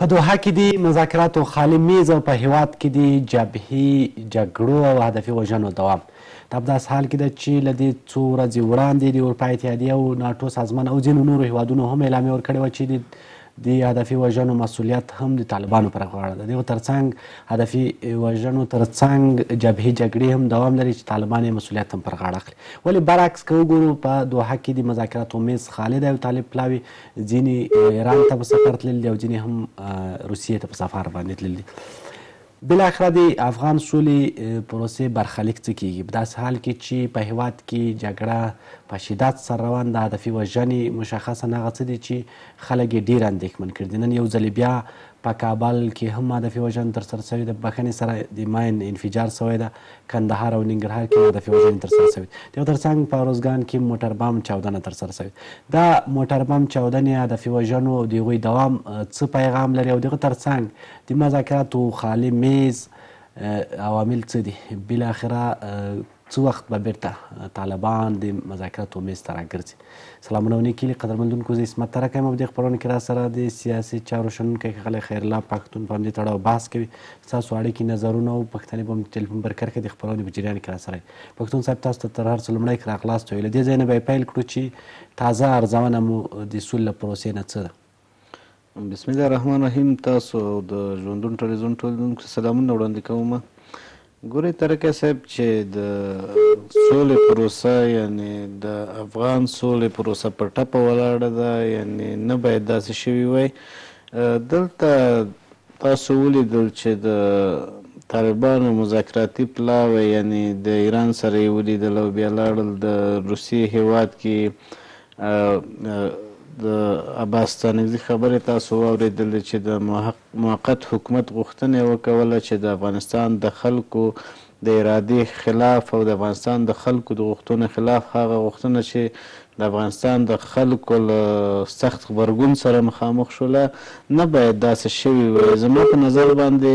په دوحه کې دې مذاکراتو خالي مېز او په هېواد کې دې جبهي جګړو او هدفي وژنو دوام. دا په داسې حال کې ده چې له دې څو ورځې وړاندې د اروپا اتحادیې او ناټو سازمان او ځینو نورو هېوادونو هم اعلامیه ورکړې وه چې د د هدفي وژنو مسولیت هم د طالبانو پر غاړه ده دغه ترڅنګ هدفي وژنو ترڅنګ جبهې جګړې هم دوام لري چې طالبان یې مسولیت هم پر غاړه اخلي ولې برعکس که وګورو په دوحه کې د مذاکراتو میز خالي دی او طالب پلاوي ځینې ایران ته په سفر تللي دي او ځینې هم روسیې ته په سفر باندې تللي دي بالاخره د افغان سولې پروسې برخلیک څه کیږي په داسې حال کې چې په هیواد کې جګړه په شدت سره روان ده هدفي وژنې مشخصا هغه څه دي چې خلک یې ډېر اندېښمن کړي دي نن یو ځل بیا په کابل کې هم هدفي وژنه ترسره شوې ده بښنې سره د ماین انفجار شوی ده کندهار او ننګرهار کې هدف وژنې ترسره شوې دغه ترڅنګ په اروزګان کې موټر بم چاودنه ترسره شوې دا موټر بم چاودنې هدف وژنو او د هغوی دوام څه پیغام لري او دغه ترڅنګ د مذاکراتو خالي میز عوامل څه دي بالاخره څه وخت به بیرته طالبان د مذاکراتو میز ته راګرځي سلامونه او نیکیلی قدرمندونکو زه عصمت ترک یم او دې خبرونه کې را سره د سیاسي چارو شنونکی ښاغلی خیرالله پښتون په همدې تړاو بحث کوي ستاسو اړیکې نظرونه او پښتنې به هم د ټلیفون پر کرښه د خبرونې په جریان کې را سره پښتون صاحب تاسو ته تر هر څه لومړی راغلاست ویل دې ځای نه به پیل کړو چې تازه ارزونه مو د سولې له پروسې نه څه ده بسم الله الرحمن الرحیم تاسو او د ژوندون ټلویزیون ټول لیدونکو ته سلامونه وړاندې کوم ګورې ترکه صاحب چې د سولې پروسه یعنی د افغان سولې پروسه په ټپه ولاړه ده یعنی نه باید داسې شوي وای دلته تاسو ولیدل چې د طالبانو مذاکراتي پلاوی یعنی د ایران سره یې ولیدل او بیا لاړل د روسیې هیواد کې د عباس ستانکزي خبرې تاسو واورېدلې چې د موقت حکومت غوښتنه یې وکوله چې د افغانستان د خلکو د ارادې خلاف او د افغانستان د خلکو د غوښتنو خلاف هغه غوښتنه چې د افغانستان د خلکو له سخت غبرګون سره مخامخ شوله نه باید داسې شوې وای زما په نظر باندې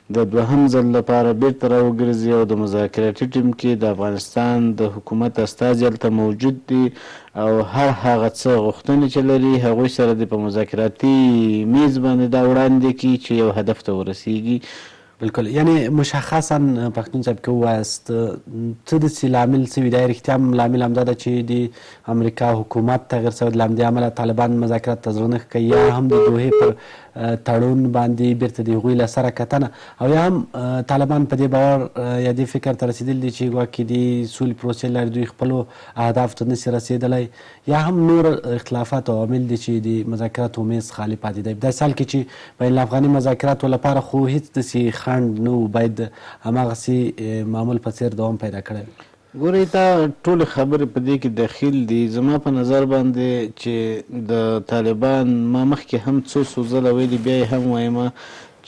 د دوهم ځل لپاره بېرته راوګرځي او د مذاکراتي ټیم کې د افغانستان د حکومت استازي هلته موجود دي او هر هغه څه غوښتنې چې لري هغوی سره دې په مذاکراتي مېز باندې دا وړاندې کړي چې یو هدف ته ورسېږي. بلکل یعنی مشخصا پښتون صاحب که ووایاست څه دي چې لامل څه وي دا یې رښتیا هم لامل همدا ده چې د امریکا حکومت تغیر شوی دی له همدې امله طالبان مذاکرات ته زړه نه ښه کوي یا هم د دوحې پر تړون باندې بیرته د هغوی له سره کتنه او یا هم طالبان په دې باور یا دې فکر ته رسیدلي دي چې ګواکې د سولې پروسې لارې دوی خپلو اهدافو ته نسي رسیدلی یا هم نور اختلافات او عوامل دي چې د مذاکراتو میز خالي پاتې دی په داسې حال کې چې بین الافغاني مذاکراتو لپاره خو هیڅ داسې خنډ نه و باید هماغسې معمول په څیر دوام پیدا کړی وای. ګوره تا ټولې خبرې په دې کې دخیل دي زما په نظر باندې چې د طالبان ما مخکې هم څو څو ځله ویلي بیا یې هم وایم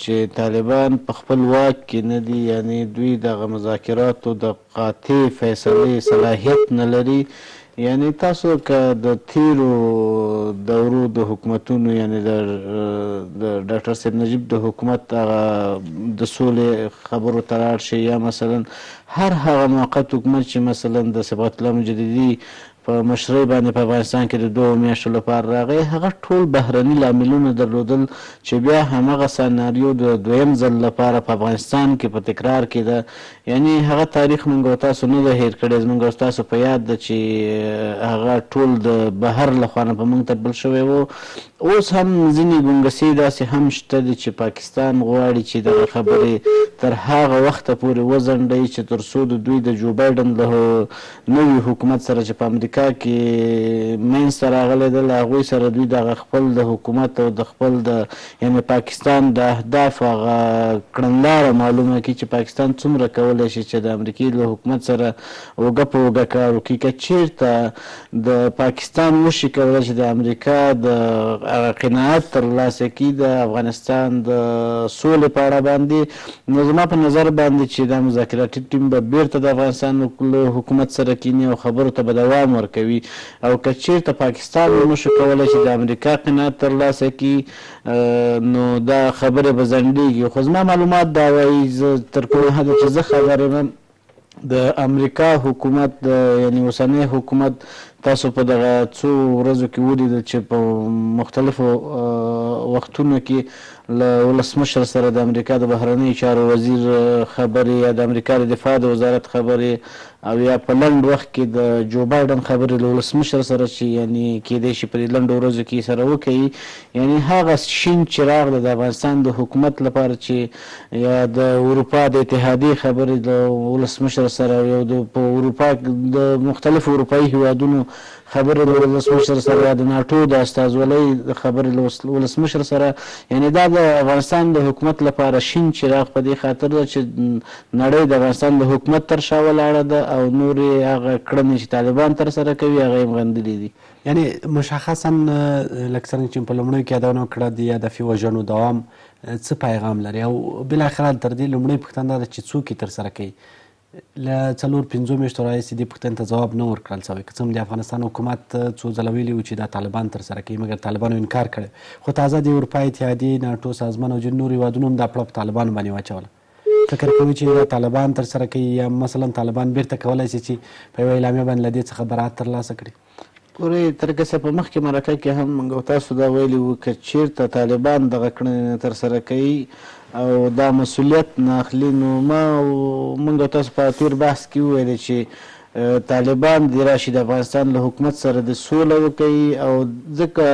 چې طالبان په خپل واک کې نه دي یعنې دوی دغه مذاکراتو د قاطع فیصلې صلاحیت نه لري یعنې تاسو که د تیرو دورو د حکومتونو یعنې د د ډاکټر صاحب نجیب د حکومت هغه د سولې خبرو ته لاړ شئ یا مثلا هر هغه موقت حکومت چې مثلا د صبغت الله مجددي په مشرۍ باندې په افغانستان کې د دوو میاشتو لپاره راغی هغه ټول بهرني لاملونه درلودل چې بیا همغه سناریو د دویم ځل لپاره په افغانستان کې په تکرار کېده یعنی هغه تاریخ مونږ او تاسو نه ده هیر کړی زمونږ او ستاسو په یاد ده چی هغه ټول د بهر له خوا نه په مونږ تپل شوی وو اوس هم ځینی ګونګسی داسی هم شته دی چی پاکستان غواړی چی دغه خبری تر هغه وخته پوری وځنډی چی تر څو د دوی د جوبایډن له نوی حکومت سره چی په امریکا کی مینځ ته راغلی ده له هغوی سره دوی دغه خپل د حکومت او د خپل د یعنې پاکستان د اهدافو هغه کړنلاره معلومه کړي چې پاکستان څومره کولای شي چې د امریکې له حکومت سره اوږه په اوږه کار وکړي. که چېرته د پاکستان وشي کولای چې د امریکا د هغه قناعت تر لاسه کړي د افغانستان د سولې په اړه باندې نو زما په نظر باندې چې دا مذاکراتي ټیم به بېرته د افغانستان له حکومت سره کېني او خبرو ته به دوام ورکوي. او که چیرته پاکستان ونه شو کولای چې د امریکا قناعت تر لاسه کړي نو دا خبرې به ځنډیږي خو زما معلومات دا وایي زه تر کومه حده چې زه خبر یم د امریکا حکومت د یعنی اوسنی حکومت تاسو په دغه څو ورځو کې ولیدل چې په مختلفو وختونو کې له ولسمشر سره د امریکا د بهرنیو چارو وزیر خبرې یا د امریکا د دفاع د وزارت خبرې او یا په لنډ وخت کې د جو بایډن خبرې له ولسمشر سره چې یعنې کیدای شي په دې لنډو ورځو کې یې سره وکړي یعنې هغه شین چراغ دی د افغانستان د حکومت لپاره چې یا د اروپا د اتحادیې خبرې له ولسمشر سره او یو د په اروپا د مختلفو اروپایي هیوادونو خبرې له ولسمشر سره یا د ناټو د استازولۍ خبرې له ولسمشر سره یعنې دا د افغانستان د حکومت لپاره شین چراغ په دې خاطر ده چې نړۍ د افغانستان د حکومت تر شا ولاړه ده او نورې هغه کړنې چې طالبان تر سره کوي هغه یې هم غندلي دي. یعنې مشخصاً لکه څرنګه چې مې په لومړیو کې یادونه وکړه د هدفي وژنو دوام څه پیغام لري او بالاخره تر دې لومړۍ پوښتنه دا ده چې څوک یې تر سره کوي؟ له څلور پنځو میاشتو راهیسې دې پوښتنې ته ځواب نه ورکړل شوی که څه هم د افغانستان حکومت څو ځله ویلي و چې دا طالبان ترسره کوي مګر طالبانو انکار کړی خو تازه د اروپا اتحادیې ناټو سازمان او ځینو نورو هېوادونو هم دا پړه په طالبانو باندې واچوله فکر کوي چې دا طالبان ترسره کوي یا مثلا طالبان بیرته کولای شي چې په یوه اعلامیه باندې له دې څخه برات ترلاسه کړي ګورئ ترکه صاحب په مخکې مرکه کې هم موږ او تاسو دا ویلي وو که چیرته طالبان دغه کړنې نه ترسره کوي او دا مسولیت نه اخلي نو ما موږ او تاسو په تیر بحث کې وویل چې طالبان دې راشي د افغانستان له حکومت سره د سوله وکړي او ځکه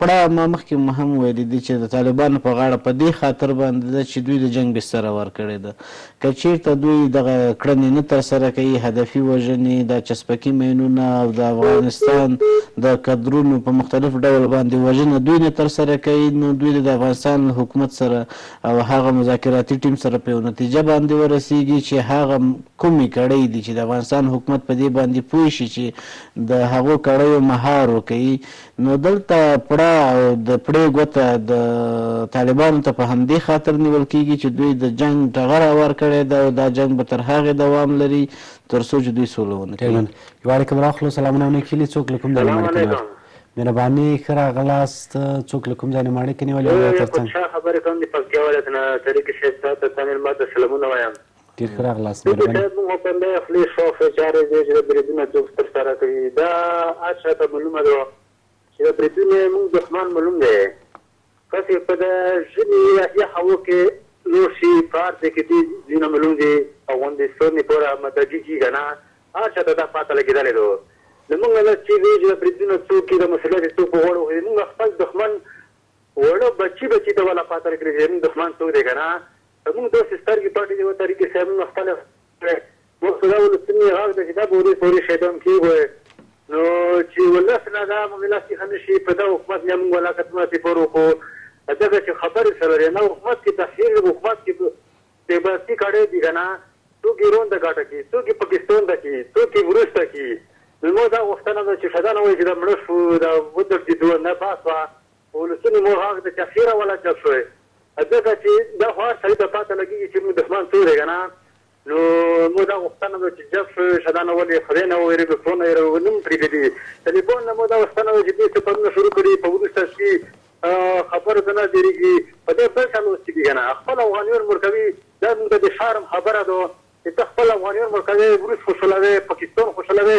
پړه ما مخکې هم ویلي دي چې د طالبانو په غاړه په دې خاطر باندې ده چې دوی د جنګ بستره ورکړې ده که چېرته دوی دغه کړنې نه ترسره کوي، هدفي وژنې، دا چسپکي ماینونه او د افغانستان د کدرونو په مختلف ډول باندې وژنه دوی نه ترسره کوي، نو دوی د افغانستان له حکومت سره او هغه مذاکراتي ټیم سره په یوه نتیجه باندې ورسېږي چې هغه کومې کړۍ دي چې د افغانستان حکومت په دې باندې پوه شي چې د هغو کړیو مهار وکړي، نو دلته پړه او د پړې ګوته د طالبانو ته په همدې خاطر نیول کېږي چې دوی د جنګ ټغر اوار کړی ده او دا جنګ به تر هغې دوام لري تر څو چې دوی سوله ونه کړي. ډېر مننه. یوه اړیکه به راخلو. سلامونه او نېکې هیلې. څوک له کوم ځای نه مو اړیکه نیولې؟ سلام علیکم. مهرباني، ښه راغلاست. څوک له کوم ځای نه مو اړیکه نیولې او تر څنګ؟ زه احمد شاه خبرې کوم د پکتیا ولایت نه. تاریخي صاحب تاته تامل ماته سلامونه وایم. ډیر ښه راغلاست ډیپټي مهرباني صاحب مونږ په لوی خلی شوق دی چاره دی چې دا بریدونه څوک تر سره کوي دا هر چاته معلومه ده چې دا بریدونه مونږ دښمن معلوم دی کسې په دا ژمي یا یخ هوا کې نور شي پار دی کې دې ځینه معلوم دي او غوندې ستورنې پوره متجي کیږي کنه هر چاته دا پاته لګیدلې ده نو مونږ نه چې دی چې دا بریدونه څوک کې دا مسؤلیت څوک په غوړو خو مونږ خپل دښمن وړه بچي بچي ته ولا پاته لګیږي مونږ دښمن څوک دی کنه زموږ داسې سترګې پټې دي وطريقي صاحب موږ خپله غږ کړی موږ خو دا ولسوني غږ ده چې دا به ورځ په ورځ شيدون کيږو نو چې ولس نه دا مملت څخه نشي په دا حکومت بيا موږ ولاکه څومره سپور وکړو ځکه چې خبرې څه لري نه حکومت کې تحصيل حکومت کې بې بستي کړې دي کنه څوک يې رونده ګټه کړي څوک يې پکستون ته کړي څوک يې وروسته کړي نو موږ دا غوښتنه ده چې شدانه وایي چې دا مړه شو دا ودړ دي دوه نه باسوا په ولسي نومو هغه د چا خيره ولا چپ شوی ځکه چې دا خو هر سړي ته پته لګيږي چې زموږ دښمن څوک دی کنه نو زموږ دا غوښتنه ده چې جپ شوی شه دا نه ولې خدای نه ويريږو څو نه يره نوم پرې ګدي تليفون نه مو دا غوښتنه ده چې دې سفرونه شروع کړي په وروسته سي خبرو ته نه بيريږي په دې بل ټل اوس چې دي کنه خپل افغانيون مرکوي دا موږ ته د شارم خبره ده چې ته خپل افغانيون مرکوي روس خوشحلوي پاکستان خوشحلوي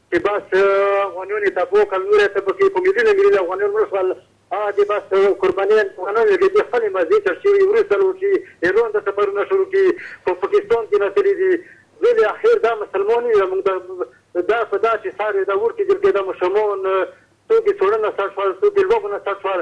چې بس افغانیون یې تباه کړل، نور یې ته پکې په میلیونه میلیونه افغانیون مړه شول، هغه دې بس قرباني افغانان یې کړې، دې خپلې مزې چرچوي، وروسته له وکي ایران ته سفرونه شروع کړي، په پکستان کې نتلي دي، ولې اخیر دا مسلمان یې، موږ دا دا په دا چې سر یې دا ورکې جلکې دا مشرمان څوک یې سوړنه سټ شول، څوک یې لوږو نه سټ شول،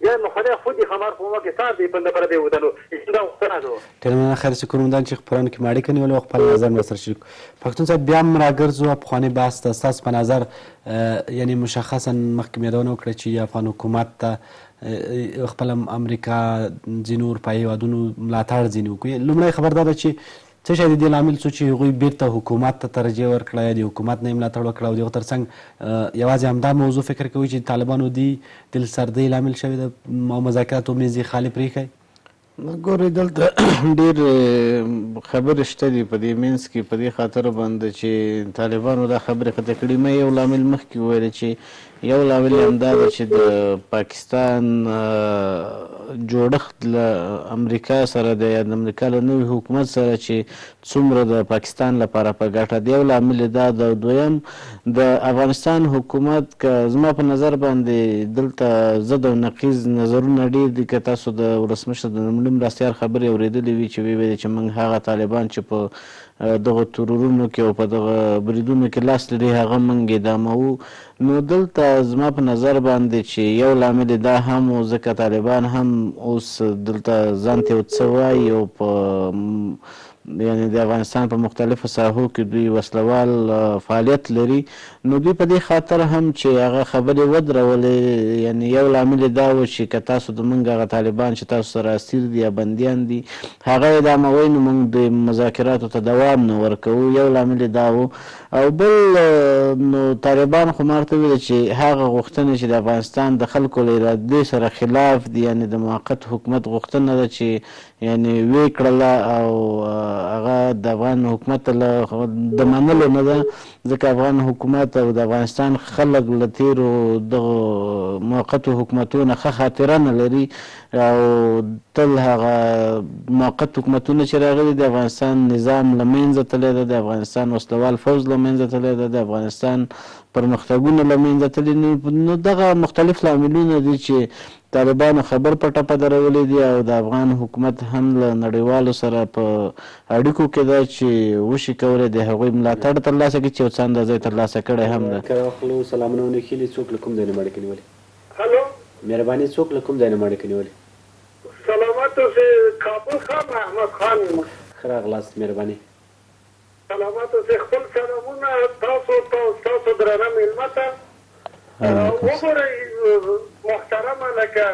بیا نو خدای خودی خمار په مو کې سار دی پنده پر دی وتلو ژوند دا غوښتنه دو. ډېره مننه خیر سي کور مودان چي خپرونو کي مو اړیکه نیولې وه خپل نظر مو راسره شریک کړو پښتون صاحب بیا هم راګرځو پخواني بحث ته ستاسو په نظر یعنی مشخصا مخکې مو یادونه وکړه چي افغان حکومت ته خپل امریکا ځینو اروپایي هیوادونو ملاتړ ځینې وکړي لومړی خبر دا ده چي څه شی د دې لامل سو چي هغوی بیرته حکومت ته ترجیح ورکړه، د حکومت نه یې ملاتړ وکړ او د هغه تر څنګ یوازي همدا موضوع فکر کوی چي د طالبانو دي دل سردی لامل شوې ده او مذاکراتو میز یې خالي پریښی؟ ګورئ دلته ډیري خبري شته دي په دې مینځ کي په دې خاطر باندي چي طالبانو دا خبري خته کړي. مه یو لامل مخکي وویل چي یو لامل یې همدا دی چې د پاکستان جوړښت له امریکا سره دی یا د امریکا له نوي حکومت سره چې څومره د پاکستان لپاره په ګټه دی. یو لامل یې دا ده او دویم د افغانستان حکومت که زما په نظر باندې دلته ضد او نقیض نظرونه ډېر دي. که تاسو د ولسمشر د لومړي مرستیال خبرې اورېدلې وي چې ویې ویل چې موږ هغه طالبان چې په دغو ترورونو کې او په دغه بریدونو کې لاس لري هغه مونږ اعداموو نو دلته زما په نظر باندې چې یو لامل یې دا هم و ځکه طالبان هم اوس دلته ځان ته یو څه وایي او په یعنې د افغانستان په مختلفو ساحو کې دوی وسله وال فعالیت لري نو دوی په دې خاطر هم چې هغه خبرې ودرولې، یعنې یو لامل یې دا و چې که تاسو د مونږ هغه طالبان چې تاسو سره اسیر دي یا بندیان دي هغه اعداموئ نو مونږ دې مذاکراتو ته دوام نه ورکوو، یو لامل یې دا و او بل نو طالبان خو مارته ویل چې هغه غوښتنې چې د افغانستان د خلکو له ارادې سره خلاف دي یعنې د موقت حکومت غوښتنه ده چې یعنې ویې کړله او هغه د افغان حکومت له د منلو نه ده، ځکه افغان حکومت او د افغانستان خلک له تېرو دغو موقتو حکومتو نه ښه خاطره نه لري او تل هغه موقت حکومتونه چې راغلي د افغانستان نظام له مینځه تللی ده، د افغانستان وسله وال فوځ له مینځه تللی ده، د افغانستان پرمختګونه له مینځه تللي نو دغه مختلف لاملونه دي چې طالبانو خبر په ټپه درولي دي او د افغان حکومت هم له نړیوالو سره په اړیکو کې ده چې وشي کولای د هغوی ملاتړ ترلاسه کړي چې یو څه اندازه یې ترلاسه کړی هم ده. که راخلو سلامونه ونې خیلي څوک له کوم ځای نه مړکه نیولې. هلو. مهرباني څوک له کوم ځای نه مړکه نیولې. سلامت اوسې کابل خان احمد خان یم. ښه راغلاست مهرباني. سلامت اوسې خپل سلامونه تاسو ته او ستاسو درانه میلمه ته وګورئ محترمه لکه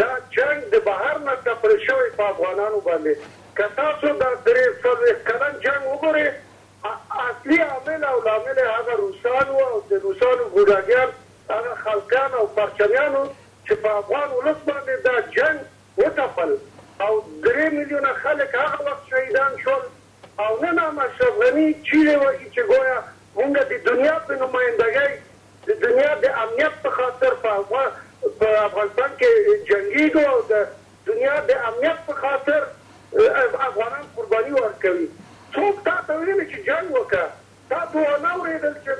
دا جنګ د بهر نه تپل شوی په افغانانو باندې که تاسو دا درې څلوېښت کلن جنګ وګورئ اصلي عامل او لامل یې هغه روسان وو او د روسانو ګوډاګیان هغه خلقیان او پرچمیان وو چې په افغان ولس باندې دا جنګ وتپل او درې ملیونه خلک هغه وخت شهیدان شول او نن هم اشرف غني چیغې وهي چې ګویا مونږ د دنیا په نمایندګۍ د دنیا د امنیت په خاطر په افغان په افغانستان کې جنګیږو او د دنیا د امنیت په خاطر افغانان قرباني ورکوي څوک تا ته ویلې چې جنګ وکړه تا دوانه اوریدل چې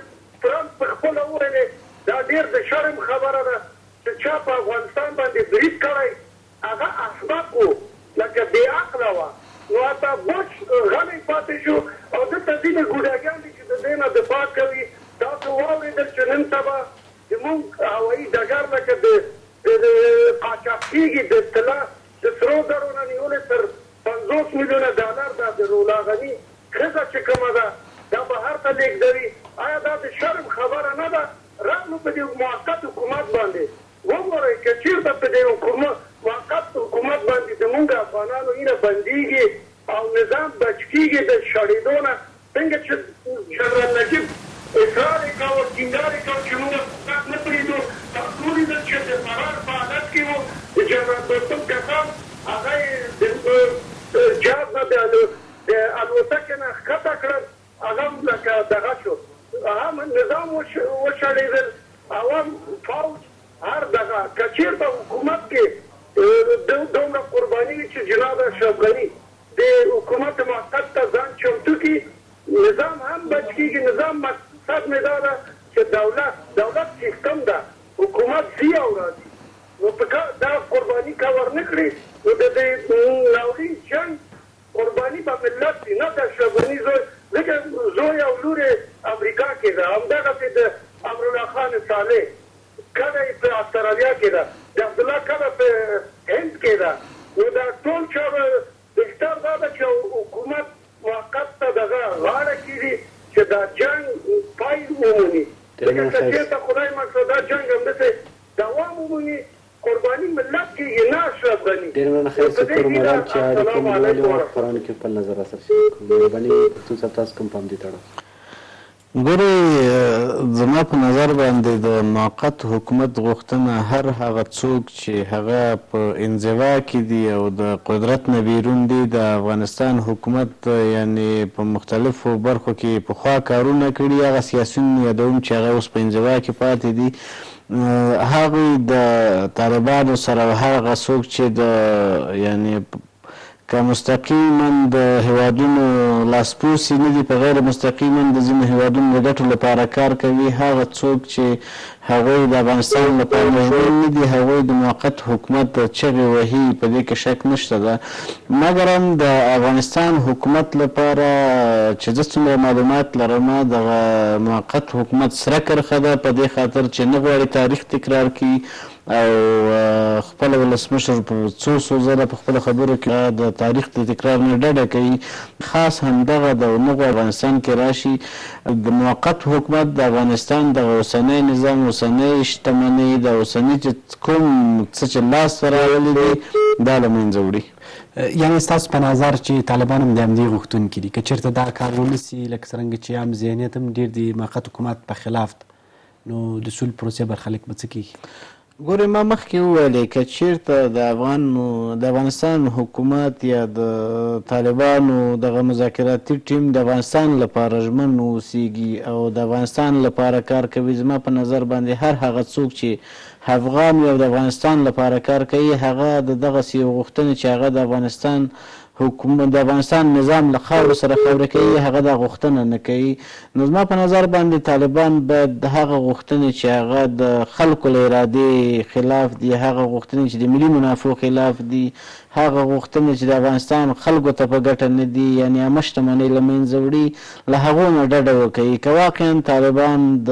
ترمپ په خپله وویلې دا ډیر د شرم خبره ده ته چا په افغانستان باندې برید کړی هغه احمق وو لکه بې عقله وه نو عطا بوچ غلی پاتې شو او دلته ځینې ګوډاګیان دي چې ددې نه دفاع کوي تاسو واوریدل چې نن سبا زمونږ هوایي ډګر لکه د قاچاق کیږي د طلا د سرو زرو نه نیولې تر پنځوس میلیونه ډالر دا د رولا غني ښځه چې کومه ده دا بهر ته لیږدوي ایا دا د شرم خبره نه ده؟ راه نو په دې موقت حکومت باندې وګورئ که چېرته په دې موقت حکومت باندې زمونږ افغانانو هينه بندېږي او نظام بچ کېږي د شړېدو نه څنګه چې جنرال نجيب اصرار يې کاوه ټينګار يې کاوه چې مونږ فراه نه پرېږدو تاسو وليدل چې د فراه په حالت کې وو د جنرال دوستم کسان هغه يې د جاز نه د الوتکې نه ښکته کړل. هغه هم لکه دغه شو هم نظام وشړیدل اوهم فوج هر دغه که چیرته حکومت کې دومره قربانی وی چی جناب اشرف غنی دی حکومت موقت ته ځان چمتو کی نظام هم بچ کیږی نظام مقصد می دا ده چی دولت دولت سیستم ده حکومت ځی او راځی نو پکار ده قربانی که ورنکړی نو ددی ناورین جنګ قرباني به ملت سي نه داشرف غني زوی ځکه زوی او لور يې امريکا کي ده همدغسي د امرالله خان صالح کډه يې په استراليا کي ده د عبدالله کډه په هند کي ده نو د ټول چارو بهتر دا ده چي حکومت موقت ته دغه غاړه کيږدي چي دا جنګ پای ومومي ځکه که چيرته خدای مه کړه دا جنګ همدسي دوام ومومي قرباني ملت کيږي نه اشرف غني ډیر مننه ښه یاست کور مودان چی اړی کوم نو ولی وخت په رڼ کی خپل نظر راسره شریک کړو مهربانی وی پښتون صاحب تاسو کوم په همدی تړاو کی. ګورئ زما په نظر باندې د موقت حکومت غوښتنه هر هغه څوک چې هغه په انزوا کې دي او د قدرت نه بیرون دي د افغانستان حکومت یعنې په مختلفو برخو کې یې پخوا کارونه کړي هغه سیاسیون یادوم چې هغه اوس په انزوا کې پاتې دي هغوی د طالبانو سره او هر هغه څوک چې د یعنې که مستقیماً د هېوادونو لاسپوڅي نه دي په غیر مستقیماً د ځینو هېوادونو د ګټو لپاره کار کوي، هغه څوک چې هغوی د افغانستان لپاره ژمن نه دي هغوی د موقت حکومت چغې وهي په دې کې شک نشته ده. مګرم د افغانستان حکومت لپاره چې زه څومره معلومات لرم دغه موقت حکومت سره کرښه ده په دې خاطر چې نه غواړي تاریخ تکرار کړي او خپل ولسمشر څو څو ځله په خپلو خبرو کې د تاریخ د تکرار نه ډډه کوي خاص همدغه ده او نه غواړي افغانستان کې راشي د موقت حکومت د افغانستان دغه اوسنی نظام اوسنۍ شتمنۍ د اوسني کوم څه چې لاس ته راولي دي دا له منځه وړي. یعنې ستاسو په نظر چې طالبان هم د همدې غوښتونکي دي که چېرته دا کار ونه سي لکه څرنګه چې عام ذهنیت هم ډېر دي موقت حکومت په خلاف ده نو د سولې پروسې برخلیک به څه کېږي؟ ګورې ما مخکې وویلې که چیرته د افغان د افغانستان حکومت یا د طالبانو دغه مذاکراتي ټیم د افغانستان لپاره ژمن اوسیږي او د افغانستان لپاره کار کوي زما په نظر باندې هر هغه څوک چې هفغان وي او د افغانستان لپاره کار کوي هغه د دغسې یو غوښتنې چې هغه د افغانستان حکومت د افغانستان نظام له خاورې سره خاورې کوي هغه دا غوښتنه نه کوي نو زما په نظر باندې طالبان باید هغه غوښتنې چې هغه د خلکو له ارادې خلاف دي هغه غوښتنې چې د ملي منافعو خلاف دي هغه غوښتنې چې د افغانستان خلکو ته په ګټه نه دي یعنې عامه شتمنۍ له منځه وړي له هغو نه ډډه وکوي که واقعا طالبان د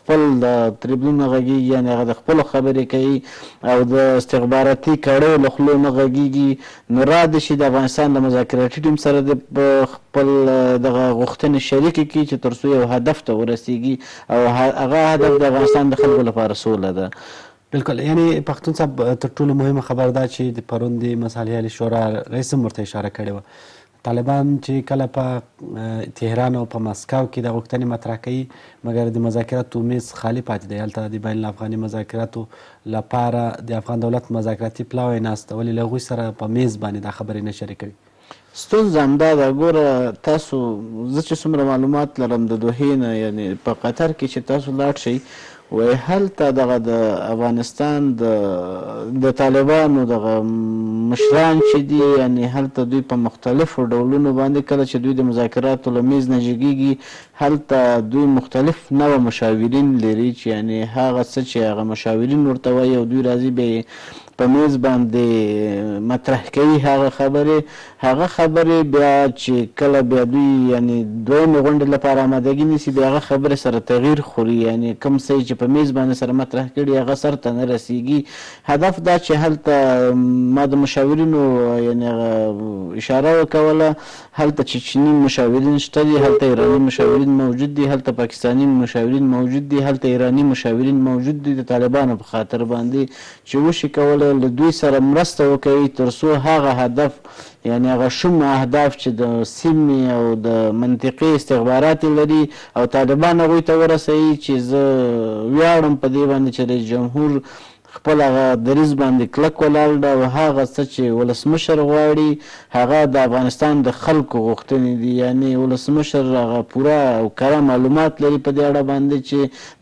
خپل د تریبیون نه غږیږي یعنی هغه د خپلو خبرې کوي او د استخباراتي کړیو له خولو نه غږیږي نو را دې شي د افغانستان له مذاکراتي ټیم سره دې خپل دغه غوښتنې شریکې کړي چې ترڅو یو هدف ته ورسیږي او هغه هدف د افغانستان د خلکو لپاره سوله ده. بلکل یعنی پښتون صاحب تر ټولو مهمه خبره دا چې د پرون د مصالحه اعلی شورا رئیس هم ورته اشاره کړې وه طالبان چې کله په تهران او په مسکو کې دا غوښتنې مطرح کوي مګر د مذاکراتو میز خالي پاتې دی هلته د بین الافغاني مذاکراتو لپاره د افغان دولت مذاکراتي پلاوی ناست ده ولې له هغوی سره په میز باندې دا خبرې نه شریکوي؟ ستونزه همدا ده ګوره تاسو زه چې څومره معلومات لرم د دوحې نه یعنې په قطر کې چې تاسو لاړ شئ وایې هلته دغه د افغانستان د د طالبانو دغه مشران چې دي یعنې هلته دوی په مختلفو ډولونو باندې کله چې دوی د مذاکراتو له میز نه جګیږي هلته دوی مختلف نوع مشاورین لري چې یعنې هغه څه چې هغه مشاورین ورته وایي او دوی راځي بیا یې په میز باندې مطرح کوي هغه خبرې هغه خبرې بیا چې کله بیا دوی یعنې دویمې غونډې لپاره امادګي نیسي بیا هغه خبرې سره تغیر خوري یعنې کوم څه یې چې په میز باندې سره مطرح کړي هغه سر ته نه رسیږي هدف دا چې هلته ما د مشاورینو یعنې هغه اشاره وکوله هلته چچني مشاورین شته دي هلته ایراني مشاورین موجود دي هلته پاکستاني مشاورین موجود دي هلته ایراني مشاورین موجود دي د طالبانو په خاطر باندې چې وشي کولای له دوی سره مرسته وکړي تر څو هغه هدف یعنې هغه شوم اهداف چې د سیمې او د منطقې استخبارات یې لري او طالبان هغوی ته ورسوي چې زه ویاړم په دې باندې چې رئیس جمهور خپل هغه دریځ باندې کلک ولاړ ده او هغه څه چې ولسمشر غواړي هغه د افغانستان د خلکو غوښتنې دي یعنې ولسمشر هغه پوره او کره معلومات لري په دې اړه باندې چې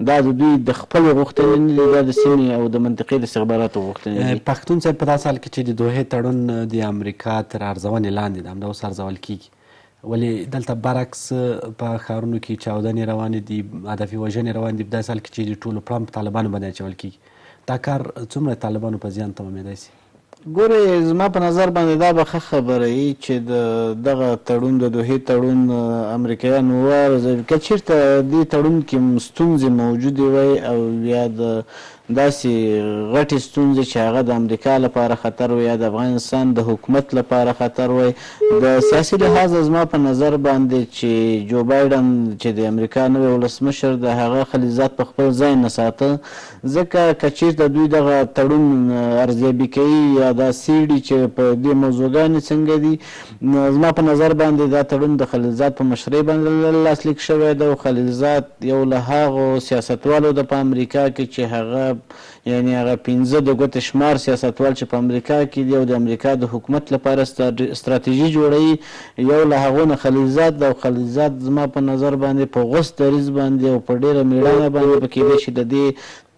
دا د دوی د خپلې غوښتنې نه دي، دا د سیمې او د منطقې د استخباراتو غوښتنې دي. پښتون صاحب په داسې حال کې چې د دوحې تړون د امریکا تر ارزونې لاندې ده، همدا اوس ارزول کېږي، ولې دلته برعکس په ښارونو کې چاودنې روانې دي، هدفي وژنې روانې دي، په داسې حال کې چې د ټولو پړان په طالبانو باندې اچول کېږي، دا کار څومره د طالبانو په زیان تمامېدای شي؟ ګورئ زما په نظر باندې دا به ښه خبره وي چې د دغه تړون د دوحې تړون امریکایان وارزوي که چیرته دې تړون کې ستونزې موجودې وای او یا د داسې غټې ستونزې چې هغه د امریکا لپاره خطر وای یا د افغانستان د حکومت لپاره خطر وای د سیاسي لحاظه زما په نظر باندې چې جو بایډن چې د امریکا نوی ولسمشر د هغه خلیزات په خپل ځای نه ساته ځکه که چیرته دوی دغه تړون ارزیابي کوي یا دا څیړي چې په دې موضوعګانې څنګه دي، زما په نظر باندې دا تړون د خلیلزاد په مشرۍ باندې لاسلیک شوی ده او خلیلزاد یو له هغو سیاستوالو ده په امریکا کې چې هغه یعنې هغه پنځه د ګوتې شمار سیاستوال چې په امریکا کې دي او د امریکا د حکومت لپاره ستراتیژي جوړوي یو له هغو نه خلیلزاد ده او خلیلزاد زما په نظر باندې په غوڅ دریځ باندې او په ډېره مېړانه باندې به کېدای شي د دې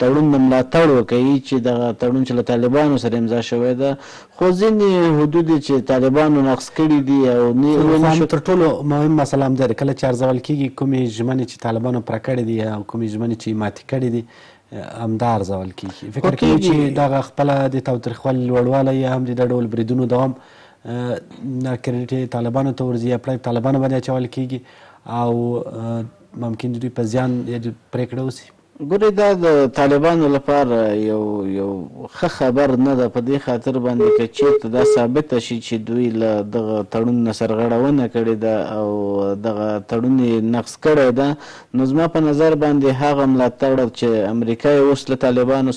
تړون نه ملاتړ وکړي چې دغه تړون چې له طالبانو سره امضا شوی ده خو ځینې حدود یې چې طالبانو نقض کړي دي او نه یې ونې شو. تر ټولو مهم مسله همدا ده کله چې ارزول کېږي کومې ژمنې چې طالبانو پوره کړې دي او کومې ژمنې چې یې ماتې کړې دي همدا ارزول کېږي. فکر کوم چې دغه خپله د تاوتریخوالي لوړوالی یا هم د دا ډول بریدونو دوام دا کریډیټ یې طالبانو ته ورځي یا پړه یې په طالبانو باندې اچول کېږي او ممکن د دوی په زیان پرېکړه وشي؟ ګورئ دا د طالبانو لپاره یو یو ښه خبر نه ده، په دې خاطر باندې که چېرته دا ثابته شي چې دوی له دغه تړون نه سرغړونه کړې ده او دغه تړون یې نقض کړی ده، نو زما په نظر باندې هغه ملاتړ چې امریکا یې اوس له طالبانو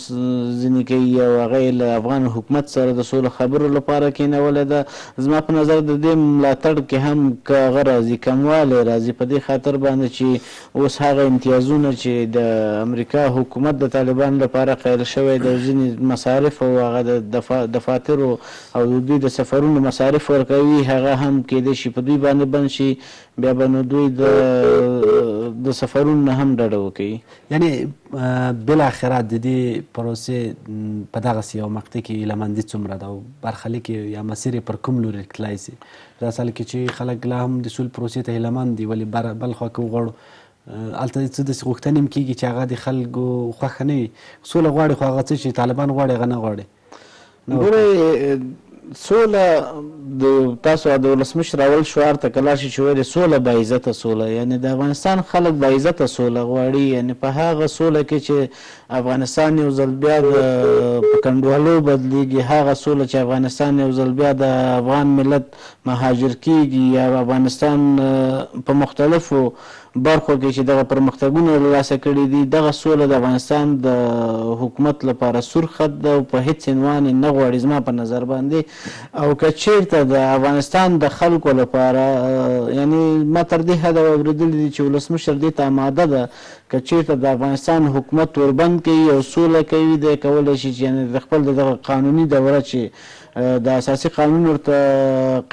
ځینې کوي او هغه یې له افغان حکومت سره د سولې خبرو لپاره کېنولی ده، زما په نظر د دې ملاتړ کې هم که هغه راځي کموالی راځي په دې خاطر باندې چې اوس هغه امتیازونه چې د امریکا حکومت د طالبانو لپاره قایل شوی دی او ځینې مصارف او هغه د دفاترو او د دوی د سفرونو مصارف ورکوي هغه هم کېدای شي په دوی باندې بند شي بیا به نو دوی د د سفرونو نه هم ډډه وکړي. یعنې بالاخره د دې پروسې په دغسې یوه مقطع کې هیله مندي څومره ده او برخلیک یا مسیر یې پر کوم لوري تلای سي؟ په داسې حال کې چې خلک لا هم د سولې پروسې ته هیله مند دي، ولې بر بل خوا که وغواړو هلته څه داسې غوښتنې هم کېږي چې هغه د خلکو خوښه نه وي. سوله غواړي خو هغه څه چې طالبان غواړي هغه نه غواړي. ګورئ سوله د تاسو د ولسمشر اول شعار ته کلار شي چې ویل سوله با عزته سوله یعنی د افغانستان خلک با عزته سوله غواړي یعنی په هغه سوله کې چې افغانستان یو ځل بیا د په کنډوالو بدلیږي هغه سوله چې افغانستان یو ځل بیا د افغان ملت مهاجر کیږي یا افغانستان په مختلفو برخو کې چې دغه پرمختګونه یې له لاسه کړي دي، دغه سوله د افغانستان د حکومت لپاره سور خط ده او په هېڅ عنوان یې نه غواړي زما په نظر باندې او که چېرته د افغانستان د خلکو لپاره یعنې ما تر دې حده اورېدلي دي چې ولسمشر دې ته اماده ده که چېرته د افغانستان حکومت اوربند کوي او سوله کوي دی کولای شي چې یعنې د خپل د دغه قانوني دوره چې د اساسي قانون ورته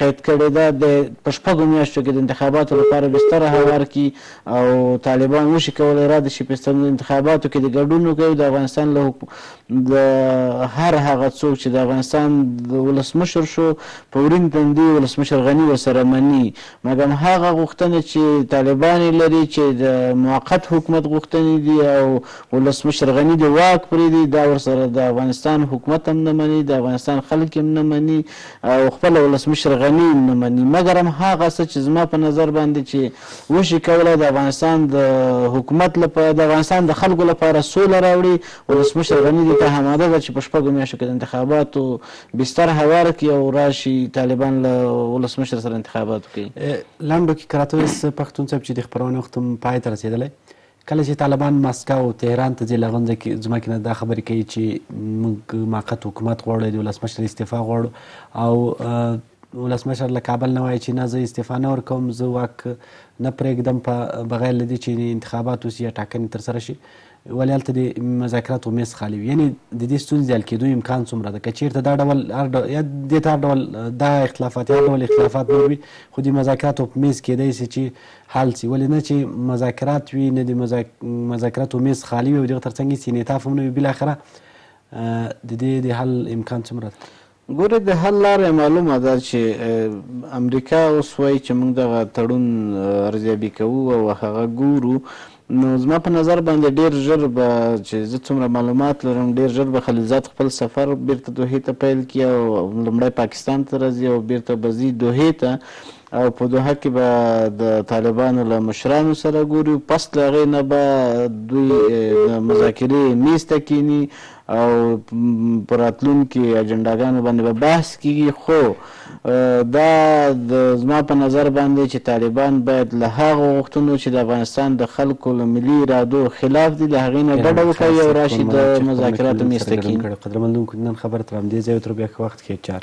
قید کړې ده، دی په شپږو میاشتو کې د انتخاباتو لپاره بستره هوار کړي او طالبان وشي کولی را دې شي په انتخاباتو کې د ګډون وکړي او د افغانستان له د هر هغه څوک چې د افغانستان ولسمشر شو په ورین تندي ولسمشر غني ورسره مني مګم هغه غوښتنې چې طالبان یې لري چې د موقت حکومت غوښتنې دي او ولسمشر غني دې واک پرېږدي، دا ورسره د افغانستان حکومت هم نه مني، د افغانستان خلک یې هم نه مني او خپله ولسمشر غني هم نه مني، مګرم هغه څه چې زما په نظر باندې چې وشي کولای د افغانستان د حکومت لپاره د افغانستان د خلکو لپاره سوله راوړي، ولسمشر غني دې ته اماده ده چې په شپږو میاشتو کې د انتخاباتو بستر هوار کړي او راشي طالبان له ولسمشر سره انتخابات وکړي. لنډو کې کراته ویس پښتون صاحب چې د خپرونې وخت هم پای ته رسېدلی. کله چې طالبان ماسکو او تهران ته ځې له هغه ځمکې نه دا خبرې کوي چې موږ ماقت حکومت غواړو د ولسمشر استعفا غواړو او ولسمشر له کابل نه وایي چې نه زه استعفا نه ورکوم زه واک نه پرېږدم په بغیر له دې چې انتخابات وسي یا ټاکنې ترسره شي ولې هلته د مذاکراتو میز خالي وي یعنې د دې ستونزې د حل کېدو امکان څومره ده که چېرته دا ډول هر ډول یا دې ته هر ډول دا اختلافات یا هر ډول اختلافات نور وي خو د مذاکراتو په میز کېدای سي چې حل سي ولې نه چې مذاکرات وي نه د مذاکراتو میز خالي وي او دغه ترڅنګ هېڅ انعطاف هم نه وي بالاخره د دې د حل امکان څومره ده ګورې د حل لاره یې معلومه ده چې امریکا اوس وایي چې موږ دغه تړون ارزیابي کوو او هغه ګورو نو زما په نظر باندې ډیر ژر به چې زه څومره معلومات لرم ډیر ژر به خلیلزاد خپل سفر بیرته دوحې ته پیل کړي او لومړی پاکستان ته راځي او بیرته به ځي دوحې ته او په دوحه کې به د طالبانو له مشرانو سره ګوري پس له هغې نه به دوی د مذاکرې میز ته کیني او په راتلونکي اجنډاګانو باندې به بحث کېږي، خو دا د زما په نظر باندې چې طالبان باید له هغو غوښتنو چې د افغانستان د خلکو له ملي ارادو خلاف دي، له هغې نه ډډه وکړي او راشي د مذاکراتو مېز ته کېني. قدرمن دونکو د نن خبر تر همدې ځایه تر بیا ښه وخت خیر چار.